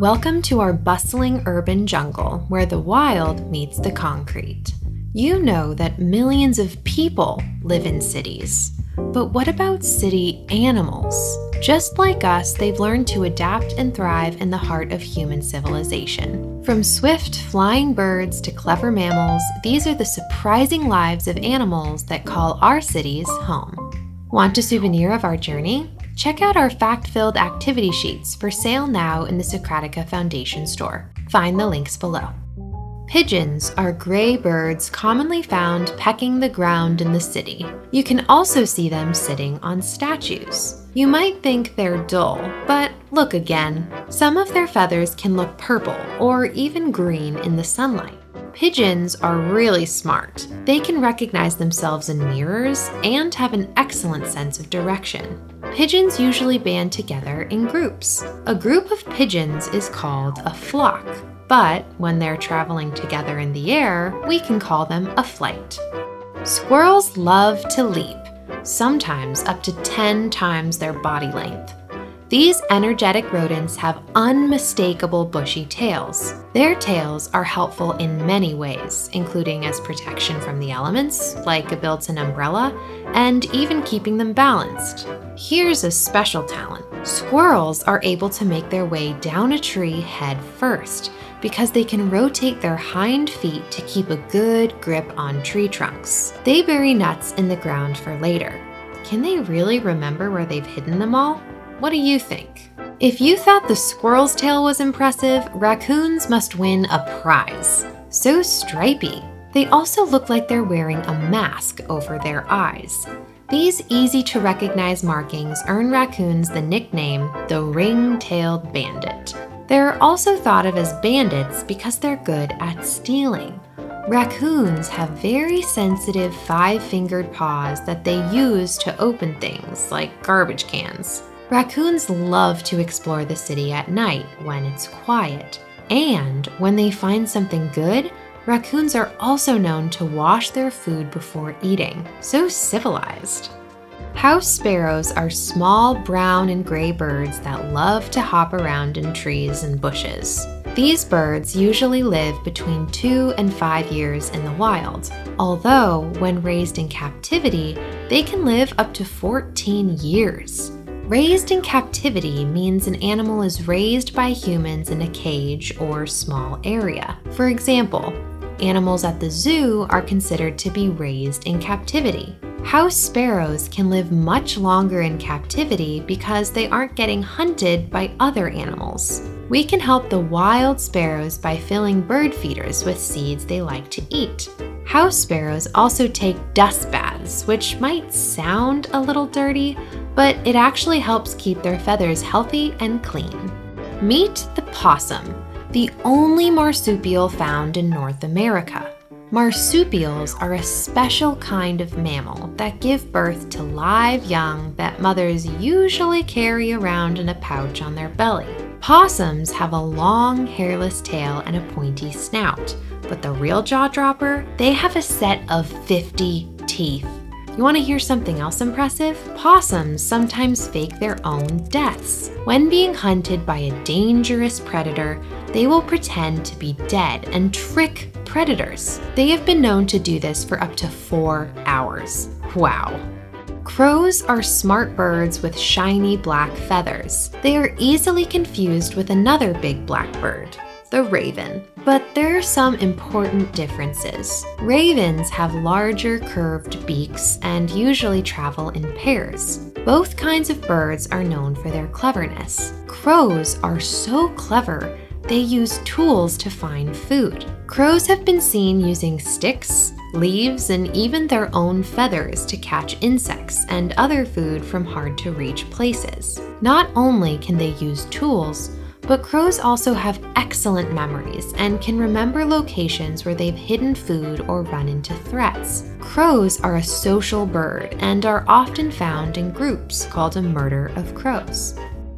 Welcome to our bustling urban jungle where the wild meets the concrete. You know that millions of people live in cities. But what about city animals? Just like us, they've learned to adapt and thrive in the heart of human civilization. From swift flying birds to clever mammals, these are the surprising lives of animals that call our cities home. Want a souvenir of our journey? Check out our fact filled activity sheets for sale now in the Socratica Foundation store. Find the links below. Pigeons are gray birds commonly found pecking the ground in the city. You can also see them sitting on statues. You might think they're dull, but look again. Some of their feathers can look purple or even green in the sunlight. Pigeons are really smart. They can recognize themselves in mirrors and have an excellent sense of direction. Pigeons usually band together in groups. A group of pigeons is called a flock, but when they're traveling together in the air, we can call them a flight. Squirrels love to leap, sometimes up to 10 times their body length. These energetic rodents have unmistakable bushy tails. Their tails are helpful in many ways, including as protection from the elements, like a built-in umbrella, and even keeping them balanced. Here's a special talent. Squirrels are able to make their way down a tree head first because they can rotate their hind feet to keep a good grip on tree trunks. They bury nuts in the ground for later. Can they really remember where they've hidden them all? What do you think? If you thought the squirrel's tail was impressive, raccoons must win a prize. So stripy. They also look like they're wearing a mask over their eyes. These easy to recognize markings earn raccoons the nickname the ring-tailed bandit. They're also thought of as bandits because they're good at stealing. Raccoons have very sensitive five-fingered paws that they use to open things like garbage cans. Raccoons love to explore the city at night when it's quiet. And when they find something good, raccoons are also known to wash their food before eating. So civilized. House sparrows are small brown and gray birds that love to hop around in trees and bushes. These birds usually live between two and five years in the wild, although when raised in captivity, they can live up to 14 years. Raised in captivity means an animal is raised by humans in a cage or small area. For example, animals at the zoo are considered to be raised in captivity. House sparrows can live much longer in captivity because they aren't getting hunted by other animals. We can help the wild sparrows by filling bird feeders with seeds they like to eat. House sparrows also take dust baths, which might sound a little dirty, but it actually helps keep their feathers healthy and clean. Meet the possum, the only marsupial found in North America. Marsupials are a special kind of mammal that give birth to live young that mothers usually carry around in a pouch on their belly. Possums have a long, hairless tail and a pointy snout, but the real jaw dropper, they have a set of 50 teeth. You want to hear something else impressive? Possums sometimes fake their own deaths. When being hunted by a dangerous predator, they will pretend to be dead and trick predators. They have been known to do this for up to four hours. Wow. Crows are smart birds with shiny black feathers. They are easily confused with another big black bird, the raven. But there are some important differences. Ravens have larger curved beaks and usually travel in pairs. Both kinds of birds are known for their cleverness. Crows are so clever, they use tools to find food. Crows have been seen using sticks, leaves, and even their own feathers to catch insects and other food from hard to reach places. Not only can they use tools, but crows also have excellent memories and can remember locations where they've hidden food or run into threats. Crows are a social bird and are often found in groups called a murder of crows.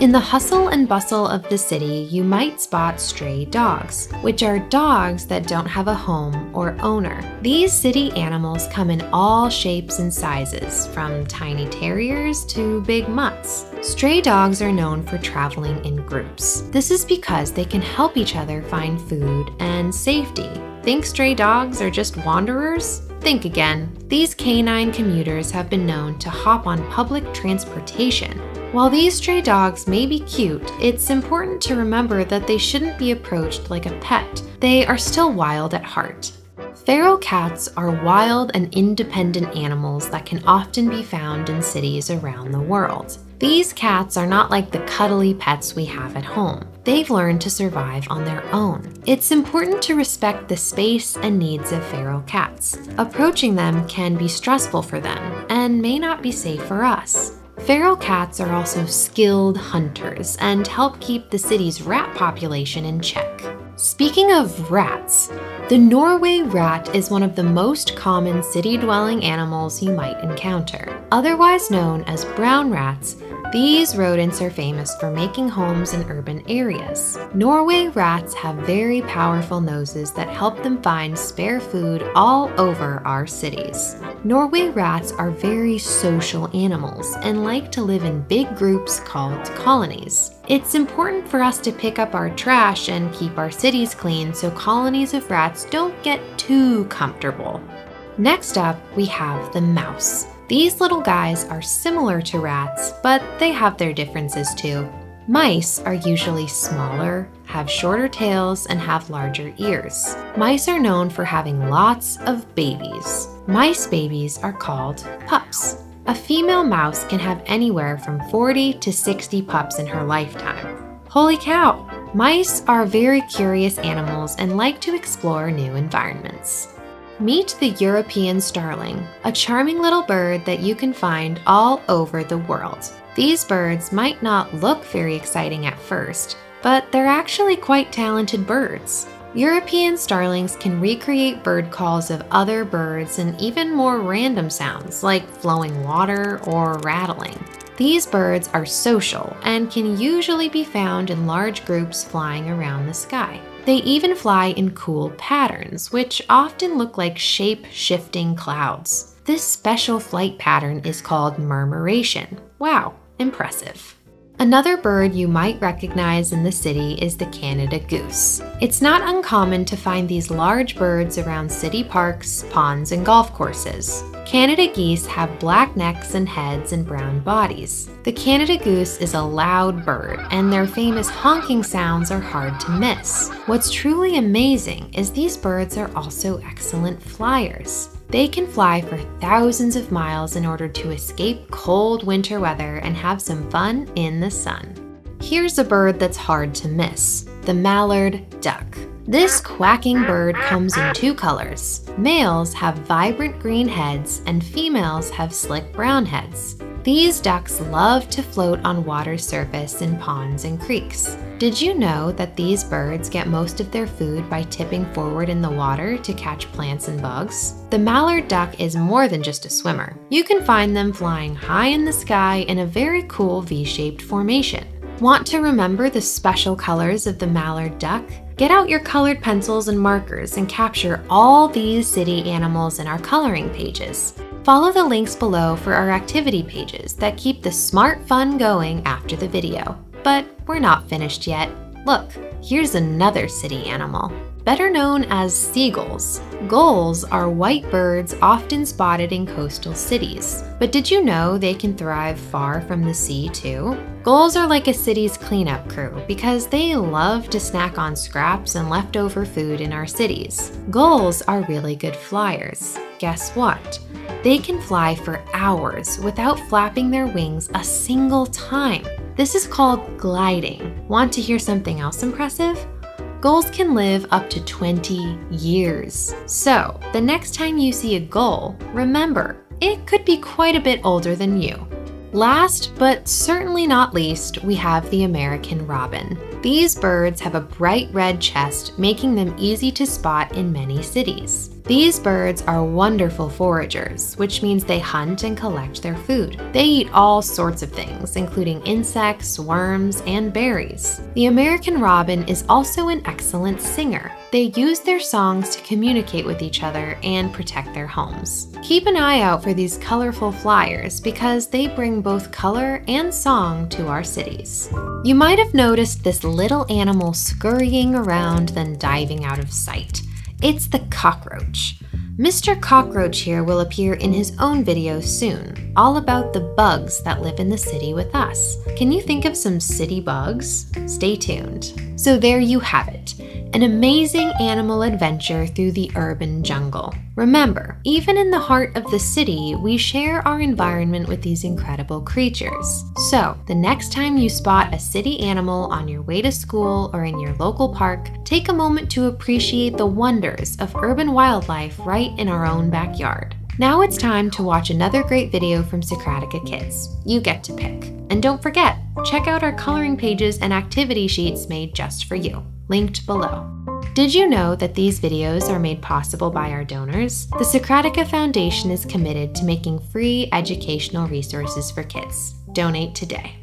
In the hustle and bustle of the city, you might spot stray dogs, which are dogs that don't have a home or owner. These city animals come in all shapes and sizes, from tiny terriers to big mutts. Stray dogs are known for traveling in groups. This is because they can help each other find food and safety. Think stray dogs are just wanderers? Think again. These canine commuters have been known to hop on public transportation while these stray dogs may be cute, it's important to remember that they shouldn't be approached like a pet. They are still wild at heart. Feral cats are wild and independent animals that can often be found in cities around the world. These cats are not like the cuddly pets we have at home. They've learned to survive on their own. It's important to respect the space and needs of feral cats. Approaching them can be stressful for them and may not be safe for us. Feral cats are also skilled hunters and help keep the city's rat population in check. Speaking of rats, the Norway rat is one of the most common city-dwelling animals you might encounter. Otherwise known as brown rats, these rodents are famous for making homes in urban areas. Norway rats have very powerful noses that help them find spare food all over our cities. Norway rats are very social animals and like to live in big groups called colonies. It's important for us to pick up our trash and keep our cities clean so colonies of rats don't get too comfortable. Next up, we have the mouse. These little guys are similar to rats, but they have their differences too. Mice are usually smaller, have shorter tails, and have larger ears. Mice are known for having lots of babies. Mice babies are called pups. A female mouse can have anywhere from 40 to 60 pups in her lifetime. Holy cow! Mice are very curious animals and like to explore new environments. Meet the European starling, a charming little bird that you can find all over the world. These birds might not look very exciting at first, but they're actually quite talented birds. European starlings can recreate bird calls of other birds and even more random sounds like flowing water or rattling. These birds are social and can usually be found in large groups flying around the sky. They even fly in cool patterns, which often look like shape-shifting clouds. This special flight pattern is called murmuration. Wow, impressive. Another bird you might recognize in the city is the Canada goose. It's not uncommon to find these large birds around city parks, ponds, and golf courses. Canada geese have black necks and heads and brown bodies. The Canada goose is a loud bird, and their famous honking sounds are hard to miss. What's truly amazing is these birds are also excellent flyers. They can fly for thousands of miles in order to escape cold winter weather and have some fun in the sun. Here's a bird that's hard to miss, the mallard duck. This quacking bird comes in two colors. Males have vibrant green heads and females have slick brown heads. These ducks love to float on water's surface in ponds and creeks. Did you know that these birds get most of their food by tipping forward in the water to catch plants and bugs? The mallard duck is more than just a swimmer. You can find them flying high in the sky in a very cool V-shaped formation. Want to remember the special colors of the mallard duck? Get out your colored pencils and markers and capture all these city animals in our coloring pages. Follow the links below for our activity pages that keep the smart fun going after the video. But we're not finished yet. Look, here's another city animal. Better known as seagulls, gulls are white birds often spotted in coastal cities. But did you know they can thrive far from the sea too? Gulls are like a city's cleanup crew because they love to snack on scraps and leftover food in our cities. Gulls are really good flyers. Guess what? They can fly for hours without flapping their wings a single time. This is called gliding. Want to hear something else impressive? Gulls can live up to 20 years. So, the next time you see a gull, remember, it could be quite a bit older than you. Last, but certainly not least, we have the American robin. These birds have a bright red chest, making them easy to spot in many cities. These birds are wonderful foragers, which means they hunt and collect their food. They eat all sorts of things, including insects, worms, and berries. The American robin is also an excellent singer. They use their songs to communicate with each other and protect their homes. Keep an eye out for these colorful flyers because they bring both color and song to our cities. You might have noticed this little animal scurrying around then diving out of sight. It's the cockroach. Mr. Cockroach here will appear in his own video soon, all about the bugs that live in the city with us. Can you think of some city bugs? Stay tuned. So there you have it an amazing animal adventure through the urban jungle. Remember, even in the heart of the city, we share our environment with these incredible creatures. So, the next time you spot a city animal on your way to school or in your local park, take a moment to appreciate the wonders of urban wildlife right in our own backyard. Now it's time to watch another great video from Socratica Kids. You get to pick. And don't forget, check out our coloring pages and activity sheets made just for you linked below. Did you know that these videos are made possible by our donors? The Socratica Foundation is committed to making free educational resources for kids. Donate today.